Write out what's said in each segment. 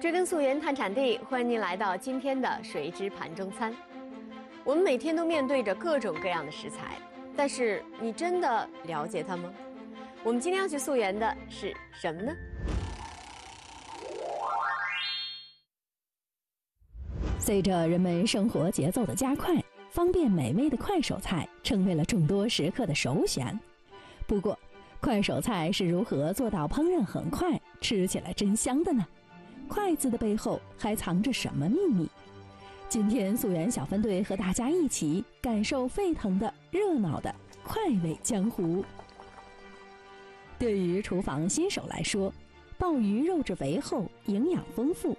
追根溯源探产地，欢迎您来到今天的谁知盘中餐。我们每天都面对着各种各样的食材，但是你真的了解它吗？我们今天要去溯源的是什么呢？随着人们生活节奏的加快，方便美味的快手菜成为了众多食客的首选。不过，快手菜是如何做到烹饪很快、吃起来真香的呢？筷子的背后还藏着什么秘密？今天溯源小分队和大家一起感受沸腾的、热闹的快味江湖。对于厨房新手来说，鲍鱼肉质肥厚、营养丰富，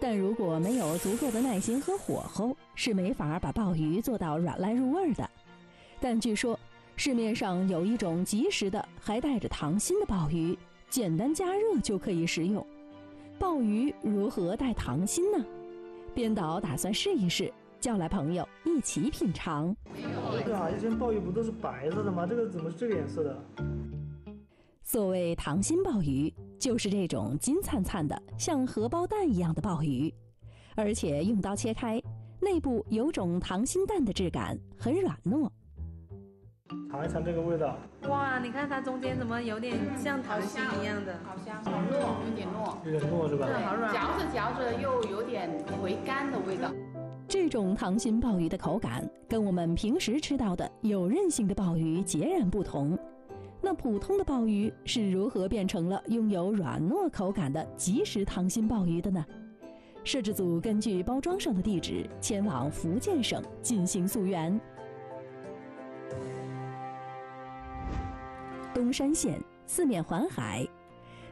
但如果没有足够的耐心和火候，是没法把鲍鱼做到软烂入味的。但据说市面上有一种即食的，还带着糖心的鲍鱼，简单加热就可以食用。鲍鱼如何带糖心呢？编导打算试一试，叫来朋友一起品尝。对啊，以前鲍鱼不都是白色的吗？这个怎么是这个颜色的？所谓糖心鲍鱼，就是这种金灿灿的、像荷包蛋一样的鲍鱼，而且用刀切开，内部有种糖心蛋的质感，很软糯。尝一尝这个味道。哇，你看它中间怎么有点像糖心一样的？好香，好糯，有点糯，有点糯是吧？好软。嚼着嚼着又有点回甘的味道。这种糖心鲍鱼的口感跟我们平时吃到的有韧性的鲍鱼截然不同。那普通的鲍鱼是如何变成了拥有软糯口感的即食糖心鲍鱼的呢？摄制组根据包装上的地址前往福建省进行溯源。东山县四面环海，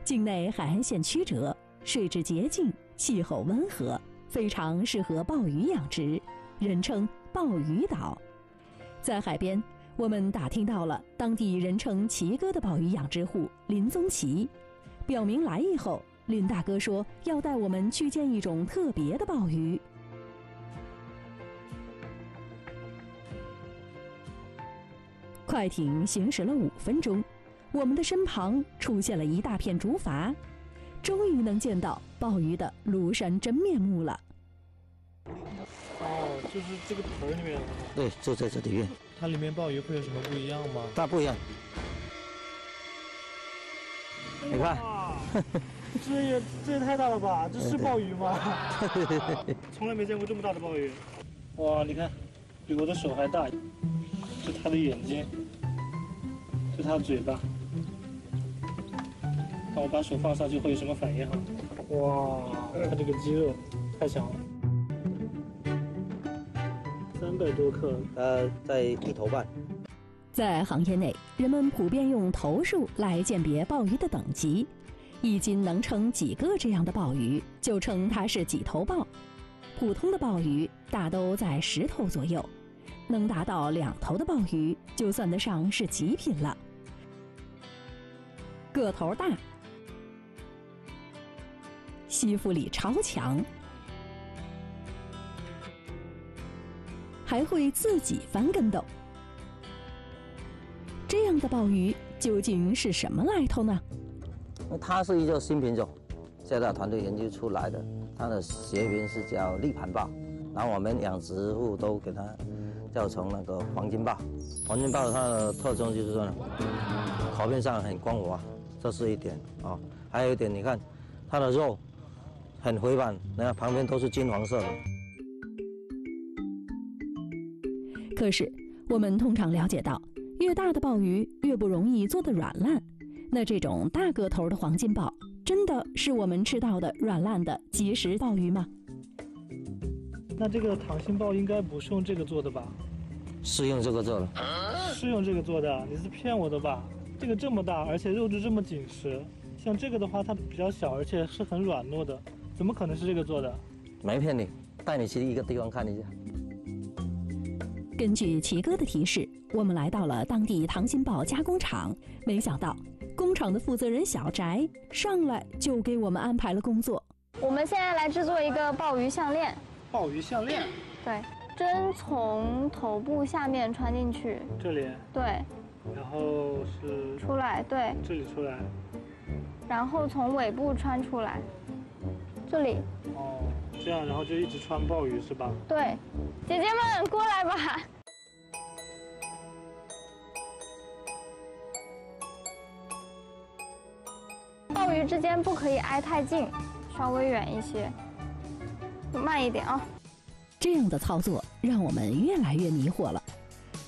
境内海岸线曲折，水质洁净，气候温和，非常适合鲍鱼养殖，人称鲍鱼岛。在海边，我们打听到了当地人称“奇哥”的鲍鱼养殖户林宗奇。表明来意后，林大哥说要带我们去见一种特别的鲍鱼。快艇行驶了五分钟，我们的身旁出现了一大片竹筏，终于能见到鲍鱼的庐山真面目了。哦，就是这个盆里面。对，就在这里面。它里面鲍鱼会有什么不一样吗？大不一样。你看，这也这也太大了吧？这是鲍鱼吗？从来没见过这么大的鲍鱼。哇，你看，比我的手还大。是它的眼睛，是它的嘴巴。看我把手放上去会有什么反应哈？哇，它这个肌肉太强了。三百多克，呃，在一头半。在行业内，人们普遍用头数来鉴别鲍鱼的等级，一斤能称几个这样的鲍鱼，就称它是几头鲍。普通的鲍鱼大都在十头左右。能达到两头的鲍鱼，就算得上是极品了。个头大，吸附力超强，还会自己翻跟斗。这样的鲍鱼究竟是什么来头呢？它是一个新品种，现在团队研究出来的，它的学名是叫立盘鲍，然后我们养殖户都给它。叫成那个黄金鲍，黄金鲍它的特征就是说呢，口面上很光滑，这是一点啊。还有一点，你看它的肉很肥满，那旁边都是金黄色的。可是我们通常了解到，越大的鲍鱼越不容易做的软烂。那这种大个头的黄金鲍，真的是我们吃到的软烂的即食鲍鱼吗？那这个溏心鲍应该不是用这个做的吧？是用这个做的。是用这个做的？你是骗我的吧？这个这么大，而且肉质这么紧实，像这个的话它比较小，而且是很软糯的，怎么可能是这个做的？没骗你，带你去一个地方看一下。根据奇哥的提示，我们来到了当地溏心鲍加工厂，没想到工厂的负责人小翟上来就给我们安排了工作。我们现在来制作一个鲍鱼项链。鲍鱼项链，对，针从头部下面穿进去，这里，对，然后是出来，对，这里出来，然后从尾部穿出来，这里。哦，这样，然后就一直穿鲍鱼是吧？对，姐姐们过来吧。鲍鱼之间不可以挨太近，稍微远一些，慢一点啊。这样的操作让我们越来越迷惑了。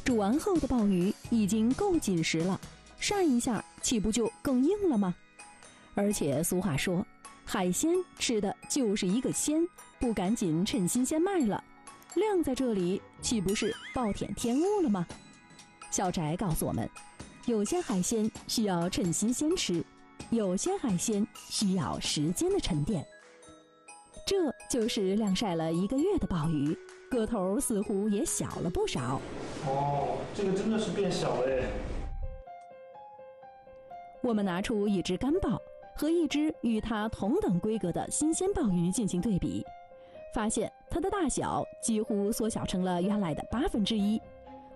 煮完后的鲍鱼已经够紧实了，涮一下岂不就更硬了吗？而且俗话说，海鲜吃的就是一个鲜，不赶紧趁新鲜卖了，晾在这里岂不是暴殄天物了吗？小翟告诉我们，有些海鲜需要趁新鲜吃，有些海鲜需要时间的沉淀。这就是晾晒了一个月的鲍鱼，个头似乎也小了不少。哦，这个真的是变小了哎。我们拿出一只干鲍和一只与它同等规格的新鲜鲍鱼进行对比，发现它的大小几乎缩小成了原来的八分之一，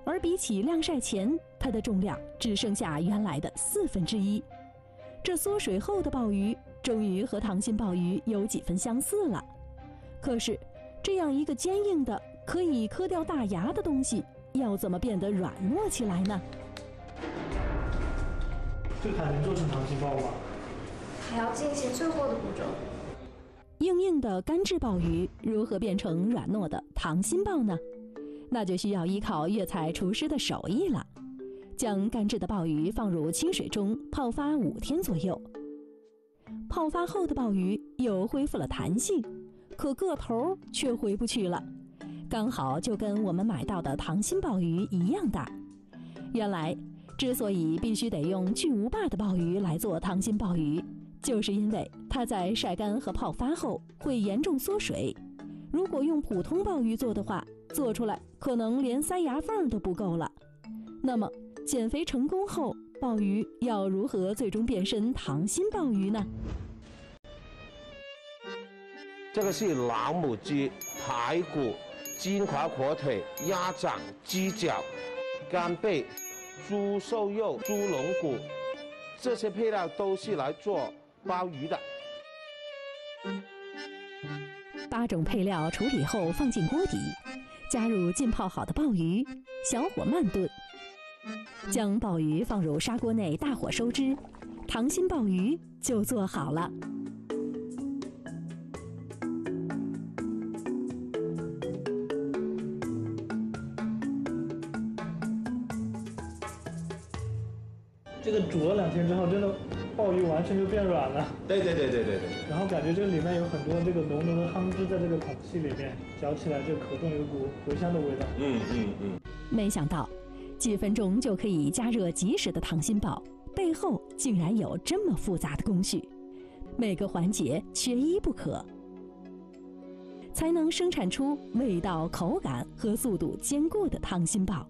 而比起晾晒前，它的重量只剩下原来的四分之一。这缩水后的鲍鱼终于和糖心鲍鱼有几分相似了。可是，这样一个坚硬的可以磕掉大牙的东西，要怎么变得软糯起来呢？这还能做成糖心鲍吗？还要进行最后的步骤。硬硬的干制鲍鱼如何变成软糯的糖心鲍呢？那就需要依靠粤菜厨师的手艺了。将干制的鲍鱼放入清水中泡发五天左右。泡发后的鲍鱼又恢复了弹性，可个头却回不去了，刚好就跟我们买到的糖心鲍鱼一样大。原来，之所以必须得用巨无霸的鲍鱼来做糖心鲍鱼，就是因为它在晒干和泡发后会严重缩水。如果用普通鲍鱼做的话，做出来可能连塞牙缝都不够了。那么，减肥成功后，鲍鱼要如何最终变身糖心鲍鱼呢？这个是老母鸡、排骨、金华火腿、鸭掌、鸡脚、干贝、猪瘦肉、猪龙骨，这些配料都是来做鲍鱼的。八种配料处理后放进锅底，加入浸泡好的鲍鱼，小火慢炖。将鲍鱼放入砂锅内，大火收汁，糖心鲍鱼就做好了。煮了两天之后，真的鲍鱼完全就变软了。对对对对对对。然后感觉这个里面有很多这个浓浓的汤汁在这个孔隙里面，嚼起来就口中有股茴香的味道。嗯嗯嗯。没想到。几分钟就可以加热即食的溏心鲍，背后竟然有这么复杂的工序，每个环节缺一不可，才能生产出味道、口感和速度兼顾的溏心鲍。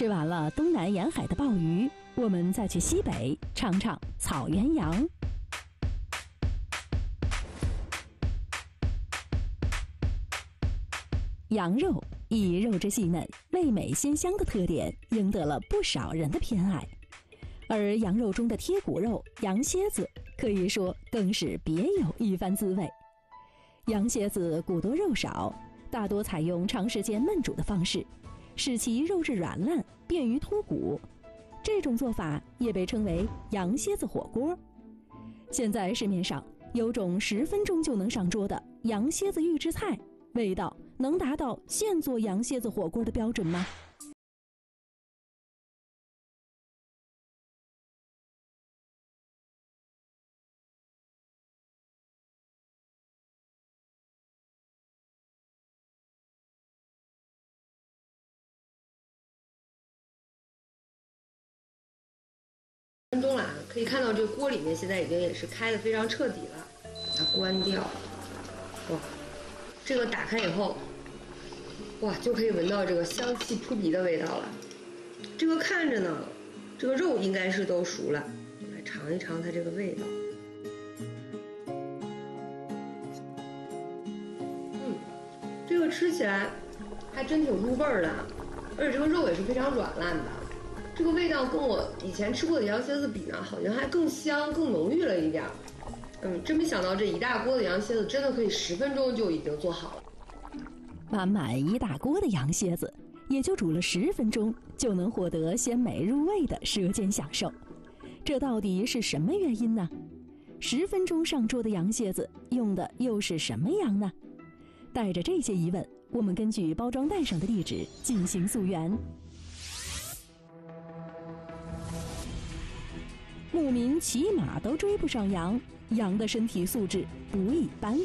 吃完了东南沿海的鲍鱼，我们再去西北尝尝草原羊。羊肉以肉质细嫩、味美鲜香的特点，赢得了不少人的偏爱。而羊肉中的贴骨肉羊蝎子，可以说更是别有一番滋味。羊蝎子骨多肉少，大多采用长时间焖煮的方式，使其肉质软烂，便于脱骨。这种做法也被称为羊蝎子火锅。现在市面上有种十分钟就能上桌的羊蝎子预制菜，味道。能达到现做羊蝎子火锅的标准吗？可以看到这锅里面现在已经也是开的非常彻底了，把它关掉。哇，这个打开以后。哇，就可以闻到这个香气扑鼻的味道了。这个看着呢，这个肉应该是都熟了，来尝一尝它这个味道。嗯，这个吃起来还真挺入味儿的，而且这个肉也是非常软烂的，这个味道跟我以前吃过的羊蝎子比呢，好像还更香、更浓郁了一点儿。嗯，真没想到这一大锅的羊蝎子真的可以十分钟就已经做好了。满满一大锅的羊蝎子，也就煮了十分钟，就能获得鲜美入味的舌尖享受。这到底是什么原因呢？十分钟上桌的羊蝎子用的又是什么羊呢？带着这些疑问，我们根据包装袋上的地址进行溯源。牧民骑马都追不上羊，羊的身体素质不一般。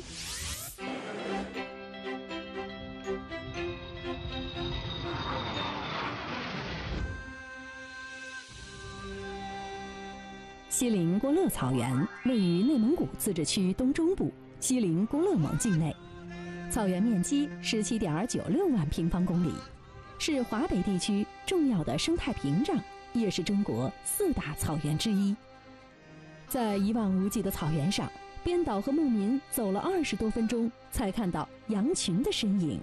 锡林郭勒草原位于内蒙古自治区东中部锡林郭勒盟境内，草原面积十七点九六万平方公里，是华北地区重要的生态屏障，也是中国四大草原之一。在一望无际的草原上，编导和牧民走了二十多分钟，才看到羊群的身影。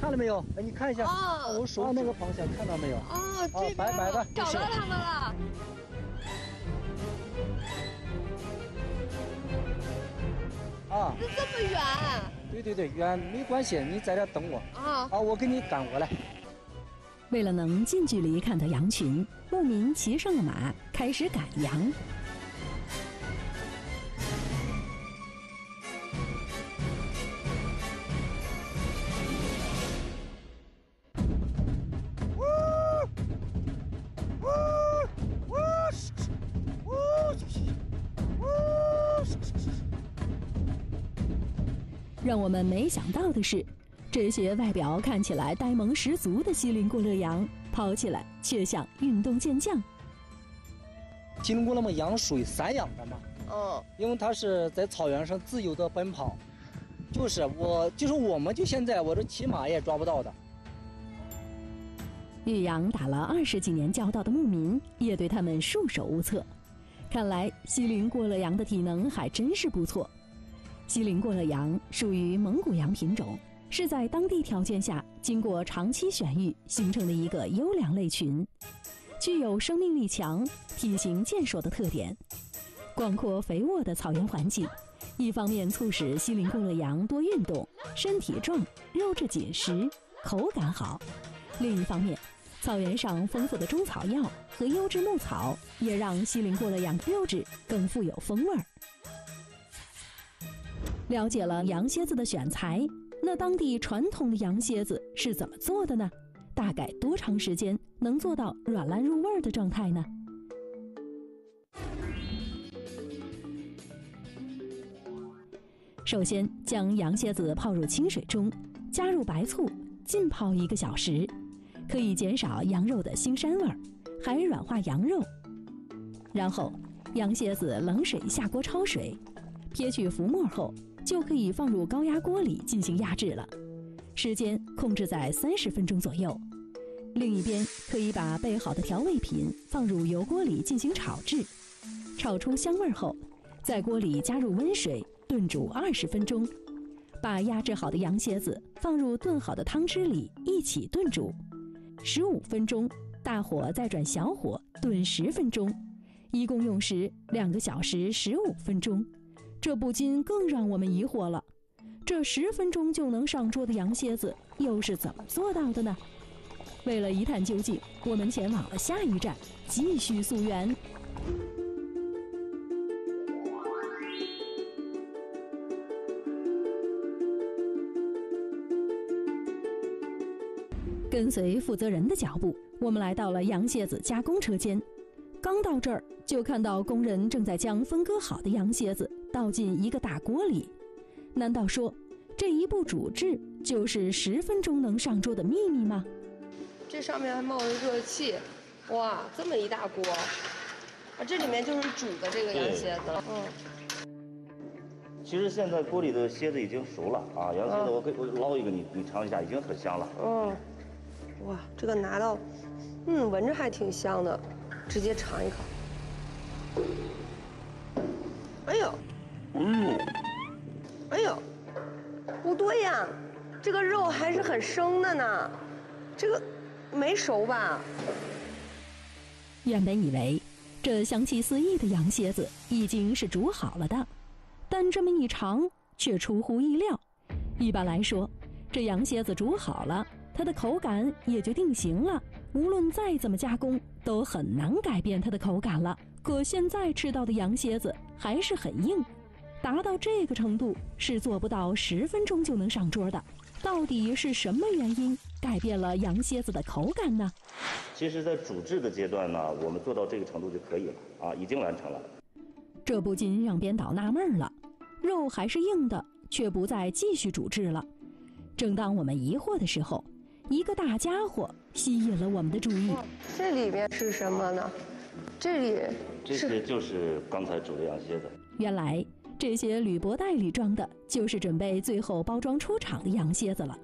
看了没有？哎，你看一下，哦我手那个方向看到没有？哦，这边白白的找到他们了。啊，这这么远对对对，远没关系，你在这等我。啊？啊，我给你赶过来。为了能近距离看到羊群，牧民骑上了马，开始赶羊。让我们没想到的是，这些外表看起来呆萌十足的锡林郭勒羊，跑起来却像运动健将。锡林郭勒嘛，羊属于散养的嘛，嗯，因为它是在草原上自由的奔跑，就是我，就是我们就现在我这骑马也抓不到的。与羊打了二十几年交道的牧民也对他们束手无策。看来锡林郭勒羊的体能还真是不错。锡林郭勒羊属于蒙古羊品种，是在当地条件下经过长期选育形成的一个优良类群，具有生命力强、体型健硕的特点。广阔肥沃的草原环境，一方面促使锡林郭勒羊多运动，身体壮，肉质紧实，口感好；另一方面，草原上丰富的中草药和优质牧草，也让锡林郭勒羊的肉质更富有风味儿。了解了羊蝎子的选材，那当地传统的羊蝎子是怎么做的呢？大概多长时间能做到软烂入味儿的状态呢？首先，将羊蝎子泡入清水中，加入白醋，浸泡一个小时，可以减少羊肉的腥膻味儿，还软化羊肉。然后，羊蝎子冷水下锅焯水，撇去浮沫后，就可以放入高压锅里进行压制了，时间控制在三十分钟左右。另一边，可以把备好的调味品放入油锅里进行炒制，炒出香味后，在锅里加入温水炖煮二十分钟，把压制好的羊蝎子放入炖好的汤汁里一起炖煮十五分钟，大火再转小火炖十分钟，一共用时两个小时十五分钟。这不禁更让我们疑惑了：这十分钟就能上桌的羊蝎子又是怎么做到的呢？为了一探究竟，我们前往了下一站，继续溯源。跟随负责人的脚步，我们来到了羊蝎子加工车间。刚到这儿，就看到工人正在将分割好的羊蝎子倒进一个大锅里。难道说，这一步煮制就是十分钟能上桌的秘密吗？这上面还冒着热气，哇，这么一大锅，啊，这里面就是煮的这个羊蝎子了，嗯。其实现在锅里的蝎子已经熟了啊，羊蝎子我给我捞一个你你尝一下，已经很香了。嗯，哇，这个拿到，嗯，闻着还挺香的，直接尝一口。哎呦，嗯，哎呦，不对呀，这个肉还是很生的呢，这个没熟吧？原本以为这香气四溢的羊蝎子已经是煮好了的，但这么一尝却出乎意料。一般来说，这羊蝎子煮好了，它的口感也就定型了，无论再怎么加工，都很难改变它的口感了。可现在吃到的羊蝎子还是很硬，达到这个程度是做不到十分钟就能上桌的。到底是什么原因改变了羊蝎子的口感呢？其实，在煮制的阶段呢，我们做到这个程度就可以了啊，已经完成了。这不禁让编导纳闷了，肉还是硬的，却不再继续煮制了。正当我们疑惑的时候，一个大家伙吸引了我们的注意。这里面是什么呢？这里这些就是刚才煮的羊蝎子。原来。这些铝箔袋里装的就是准备最后包装出厂的羊蝎子了。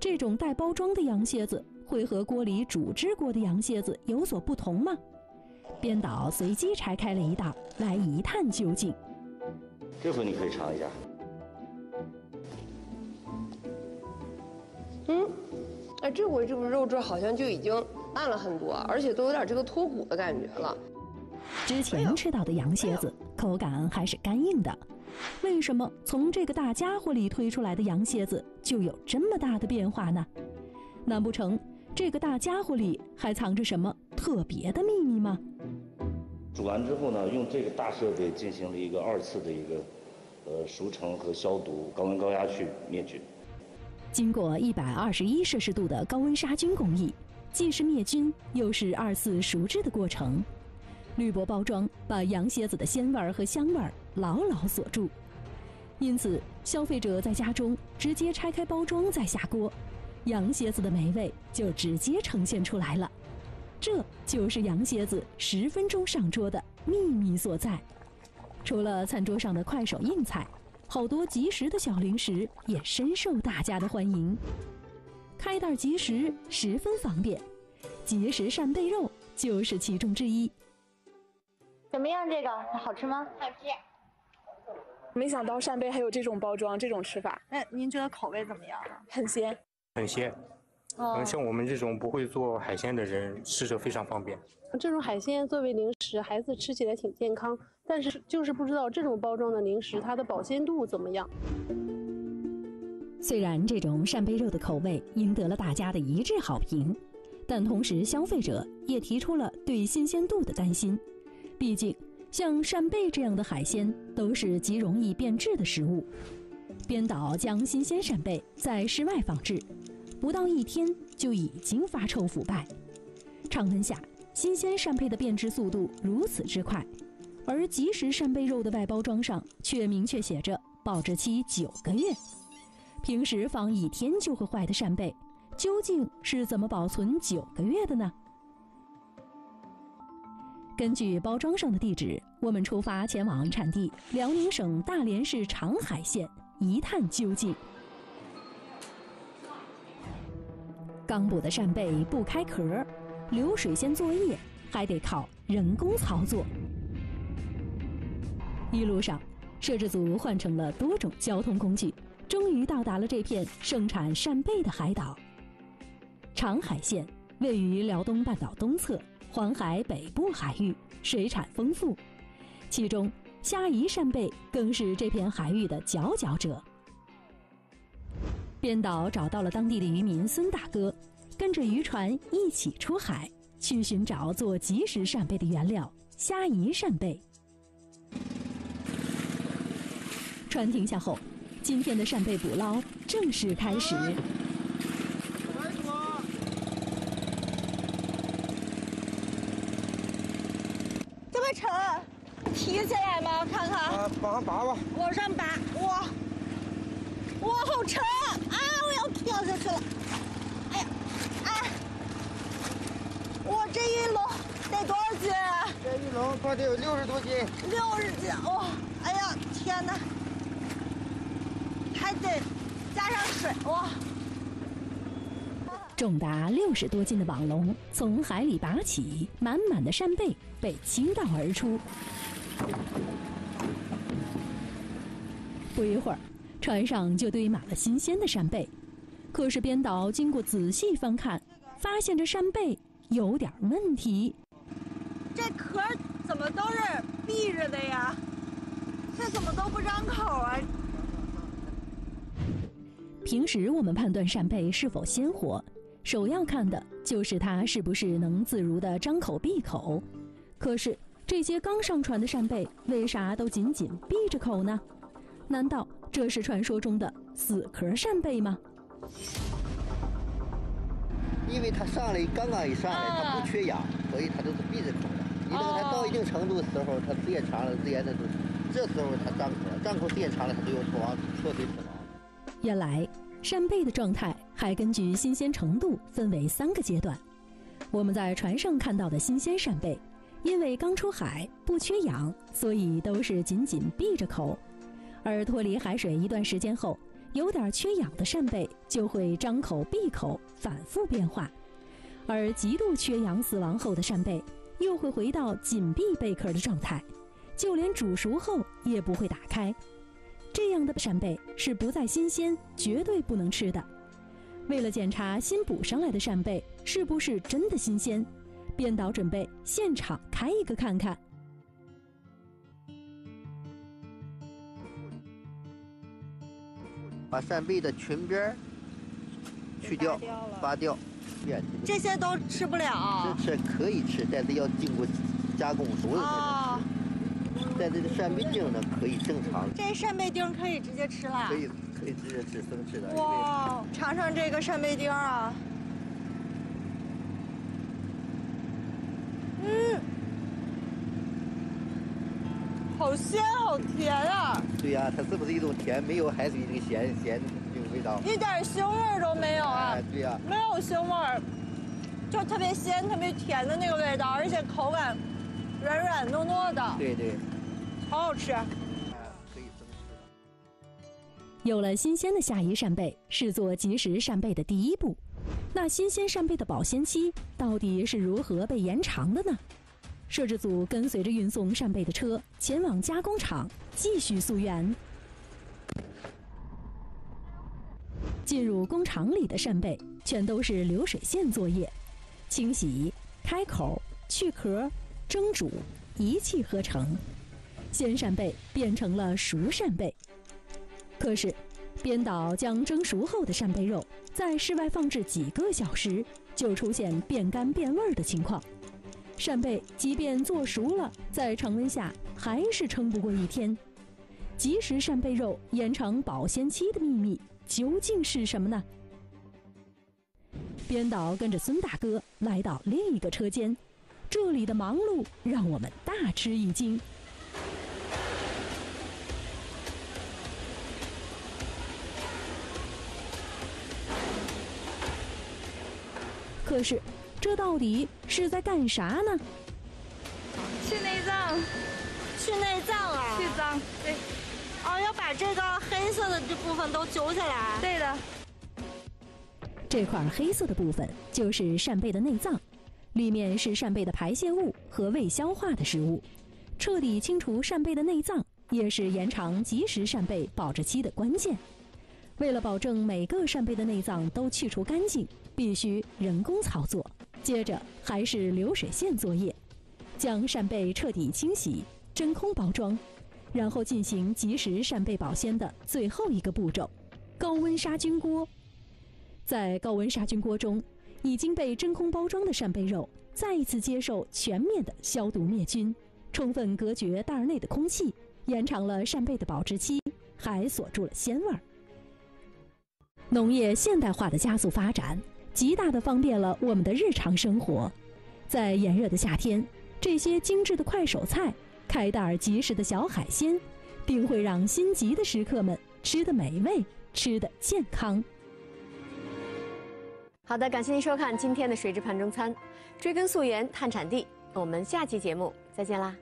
这种带包装的羊蝎子会和锅里煮制过的羊蝎子有所不同吗？编导随机拆开了一道来一探究竟。这回你可以尝一下。嗯，哎，这回这个肉质好像就已经烂了很多，而且都有点这个脱骨的感觉了。之前吃到的羊蝎子口感还是干硬的，为什么从这个大家伙里推出来的羊蝎子就有这么大的变化呢？难不成这个大家伙里还藏着什么特别的秘密吗？煮完之后呢，用这个大设备进行了一个二次的一个呃熟成和消毒，高温高压去灭菌。经过一百二十一摄氏度的高温杀菌工艺，既是灭菌又是二次熟制的过程。铝箔包装把羊蝎子的鲜味儿和香味儿牢牢锁住，因此消费者在家中直接拆开包装再下锅，羊蝎子的美味就直接呈现出来了。这就是羊蝎子十分钟上桌的秘密所在。除了餐桌上的快手硬菜，好多即食的小零食也深受大家的欢迎。开袋即食十分方便，即食扇贝肉就是其中之一。怎么样？这个好吃吗？好吃。没想到扇贝还有这种包装，这种吃法。那您觉得口味怎么样？很鲜。很鲜。嗯，像我们这种不会做海鲜的人，吃着非常方便。这种海鲜作为零食，孩子吃起来挺健康，但是就是不知道这种包装的零食它的保鲜度怎么样。虽然这种扇贝肉的口味赢得了大家的一致好评，但同时消费者也提出了对新鲜度的担心。毕竟，像扇贝这样的海鲜都是极容易变质的食物。编导将新鲜扇贝在室外放置，不到一天就已经发臭腐败。常温下，新鲜扇贝的变质速度如此之快，而即食扇贝肉的外包装上却明确写着保质期九个月。平时放一天就会坏的扇贝，究竟是怎么保存九个月的呢？根据包装上的地址，我们出发前往产地辽宁省大连市长海县一探究竟。刚捕的扇贝不开壳，流水线作业还得靠人工操作。一路上，摄制组换乘了多种交通工具，终于到达了这片盛产扇贝的海岛。长海县位于辽东半岛东侧。黄海北部海域水产丰富，其中虾夷扇贝更是这片海域的佼佼者。编导找到了当地的渔民孙大哥，跟着渔船一起出海，去寻找做即食扇贝的原料——虾夷扇贝。船停下后，今天的扇贝捕捞正式开始。沉，提起来吗？看看。啊，往上拔吧。往上拔，哇，哇，好沉啊！我要跳下去了。哎呀，哎，哇，这一笼得多少斤？这一笼快得有六十多斤。六十斤，哇！哎呀，天哪！还得加上水，哇！重达六十多斤的网笼从海里拔起，满满的扇贝被倾倒而出。不一会儿，船上就堆满了新鲜的扇贝。可是编导经过仔细翻看，发现这扇贝有点问题。这壳怎么都是闭着的呀？这怎么都不张口啊？平时我们判断扇贝是否鲜活，首要看的就是它是不是能自如的张口闭口。可是这些刚上船的扇贝为啥都紧紧闭着口呢？难道这是传说中的死壳扇贝吗？因为它上来刚刚一上来，它不缺氧，所以它都是闭着口的。一等它到一定程度的时候，它时间长了，自然的就，这时候它张口了，张口时间长了，它就有死亡，彻底死亡。原来扇贝的状态还根据新鲜程度分为三个阶段。我们在船上看到的新鲜扇贝，因为刚出海不缺氧，所以都是紧紧闭着口；而脱离海水一段时间后，有点缺氧的扇贝就会张口闭口，反复变化；而极度缺氧死亡后的扇贝，又会回到紧闭贝壳的状态，就连煮熟后也不会打开。这样的扇贝是不再新鲜，绝对不能吃的。为了检查新捕上来的扇贝是不是真的新鲜，编导准备现场开一个看看。把扇贝的裙边去掉，扒掉，这些都吃不了。这吃可以吃，但是要经过加工熟了才能吃。但这个扇贝丁呢，可以正常。这扇贝丁可以直接吃了。可以，可以直接吃生吃的。哇，尝尝这个扇贝丁啊！嗯，好鲜，好甜啊！对呀，它是不是一种甜？没有海水这个咸咸那个味道。一点腥味都没有啊！哎，对呀，没有腥味，就特别鲜、特别甜的那个味道，而且口感软软糯糯的。对对。好好吃，有了新鲜的夏夷扇贝，是做即食扇贝的第一步。那新鲜扇贝的保鲜期到底是如何被延长的呢？摄制组跟随着运送扇贝的车前往加工厂继续溯源。进入工厂里的扇贝全都是流水线作业，清洗、开口、去壳、蒸煮，一气呵成。鲜扇贝变成了熟扇贝，可是，编导将蒸熟后的扇贝肉在室外放置几个小时，就出现变干变味儿的情况。扇贝即便做熟了，在常温下还是撑不过一天。即食扇贝肉延长保鲜期的秘密究竟是什么呢？编导跟着孙大哥来到另一个车间，这里的忙碌让我们大吃一惊。可是，这到底是在干啥呢？去内脏，去内脏啊！去脏，对。哦，要把这个黑色的这部分都揪下来。对的。这块黑色的部分就是扇贝的内脏，里面是扇贝的排泄物和未消化的食物。彻底清除扇贝的内脏，也是延长即食扇贝保质期的关键。为了保证每个扇贝的内脏都去除干净，必须人工操作。接着还是流水线作业，将扇贝彻底清洗、真空包装，然后进行即食扇贝保鲜的最后一个步骤——高温杀菌锅。在高温杀菌锅中，已经被真空包装的扇贝肉再一次接受全面的消毒灭菌，充分隔绝袋内的空气，延长了扇贝的保质期，还锁住了鲜味儿。农业现代化的加速发展，极大的方便了我们的日常生活。在炎热的夏天，这些精致的快手菜、开袋即食的小海鲜，定会让心急的食客们吃得美味，吃得健康。好的，感谢您收看今天的《水质盘中餐》，追根溯源探产地。我们下期节目再见啦！